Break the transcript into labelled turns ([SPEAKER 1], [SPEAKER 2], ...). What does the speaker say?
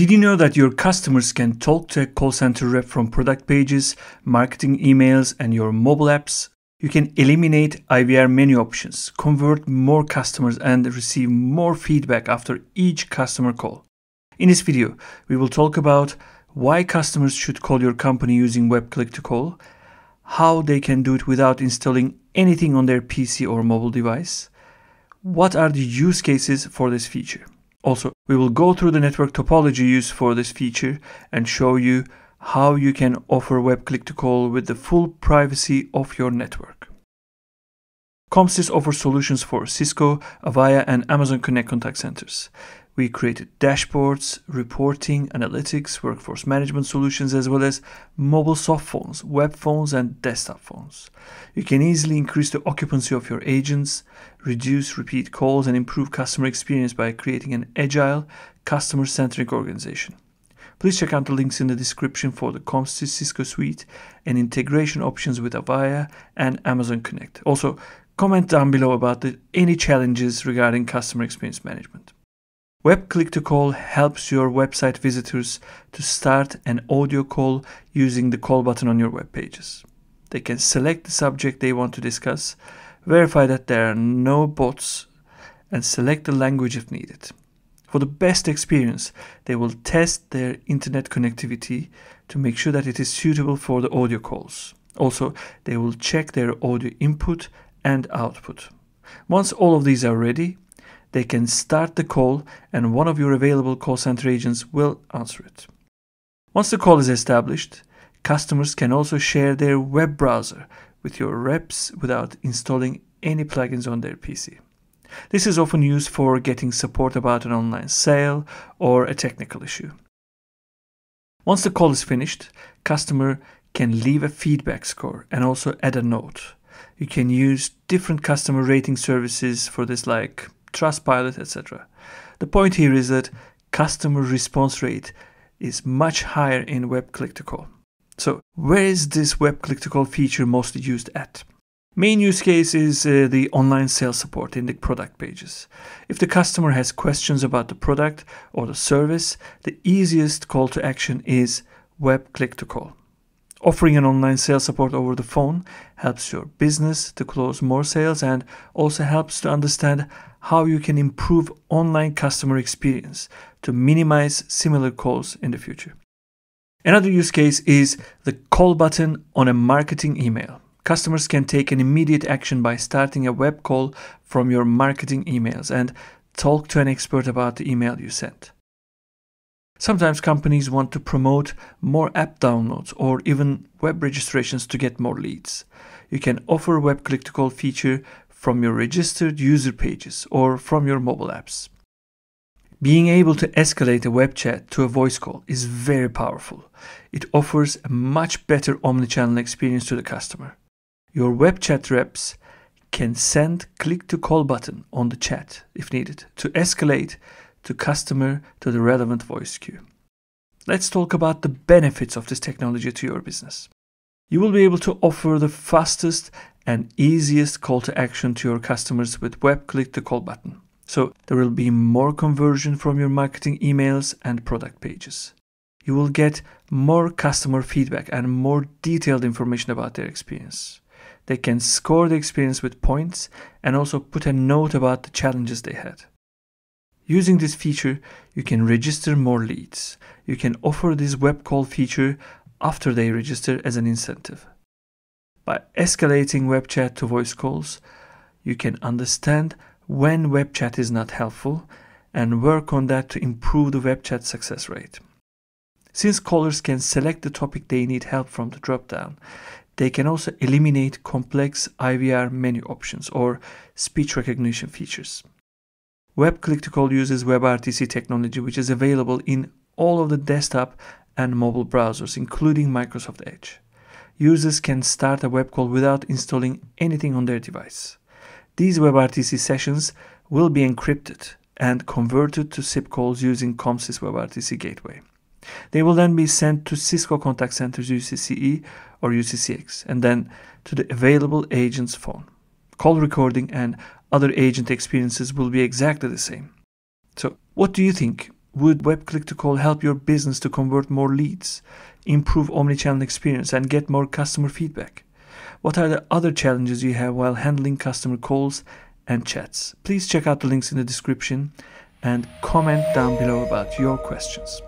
[SPEAKER 1] Did you know that your customers can talk to a call center rep from product pages, marketing emails, and your mobile apps? You can eliminate IVR menu options, convert more customers, and receive more feedback after each customer call. In this video, we will talk about why customers should call your company using web click to call, how they can do it without installing anything on their PC or mobile device, what are the use cases for this feature. Also, we will go through the network topology used for this feature and show you how you can offer web click to call with the full privacy of your network. Comstice offers solutions for Cisco, Avaya, and Amazon Connect contact centers. We created dashboards, reporting, analytics, workforce management solutions, as well as mobile soft phones, web phones, and desktop phones. You can easily increase the occupancy of your agents, reduce repeat calls, and improve customer experience by creating an agile, customer centric organization. Please check out the links in the description for the Comstice Cisco suite and integration options with Avaya and Amazon Connect. Also, comment down below about the, any challenges regarding customer experience management. Web Click to Call helps your website visitors to start an audio call using the call button on your web pages. They can select the subject they want to discuss, verify that there are no bots, and select the language if needed. For the best experience, they will test their internet connectivity to make sure that it is suitable for the audio calls. Also, they will check their audio input and output. Once all of these are ready, they can start the call and one of your available call center agents will answer it. Once the call is established, customers can also share their web browser with your reps without installing any plugins on their PC. This is often used for getting support about an online sale or a technical issue. Once the call is finished, customer can leave a feedback score and also add a note. You can use different customer rating services for this like Trustpilot, etc. The point here is that customer response rate is much higher in web click to call. So, where is this web click to call feature mostly used at? Main use case is uh, the online sales support in the product pages. If the customer has questions about the product or the service, the easiest call to action is web click to call. Offering an online sales support over the phone helps your business to close more sales and also helps to understand how you can improve online customer experience to minimize similar calls in the future. Another use case is the call button on a marketing email. Customers can take an immediate action by starting a web call from your marketing emails and talk to an expert about the email you sent. Sometimes companies want to promote more app downloads or even web registrations to get more leads. You can offer a web click to call feature from your registered user pages or from your mobile apps. Being able to escalate a web chat to a voice call is very powerful. It offers a much better omnichannel experience to the customer. Your web chat reps can send click to call button on the chat if needed to escalate to customer to the relevant voice queue. Let's talk about the benefits of this technology to your business. You will be able to offer the fastest and easiest call to action to your customers with web click the call button. So there will be more conversion from your marketing emails and product pages. You will get more customer feedback and more detailed information about their experience. They can score the experience with points and also put a note about the challenges they had. Using this feature, you can register more leads. You can offer this web call feature after they register as an incentive. By escalating web chat to voice calls, you can understand when web chat is not helpful and work on that to improve the web chat success rate. Since callers can select the topic they need help from the dropdown, they can also eliminate complex IVR menu options or speech recognition features. Web Click to Call uses WebRTC technology, which is available in all of the desktop and mobile browsers, including Microsoft Edge users can start a web call without installing anything on their device. These WebRTC sessions will be encrypted and converted to SIP calls using Comstice WebRTC Gateway. They will then be sent to Cisco Contact Center's UCCE or UCCX and then to the available agent's phone. Call recording and other agent experiences will be exactly the same. So, what do you think? Would web click to call help your business to convert more leads, improve omnichannel experience, and get more customer feedback? What are the other challenges you have while handling customer calls and chats? Please check out the links in the description and comment down below about your questions.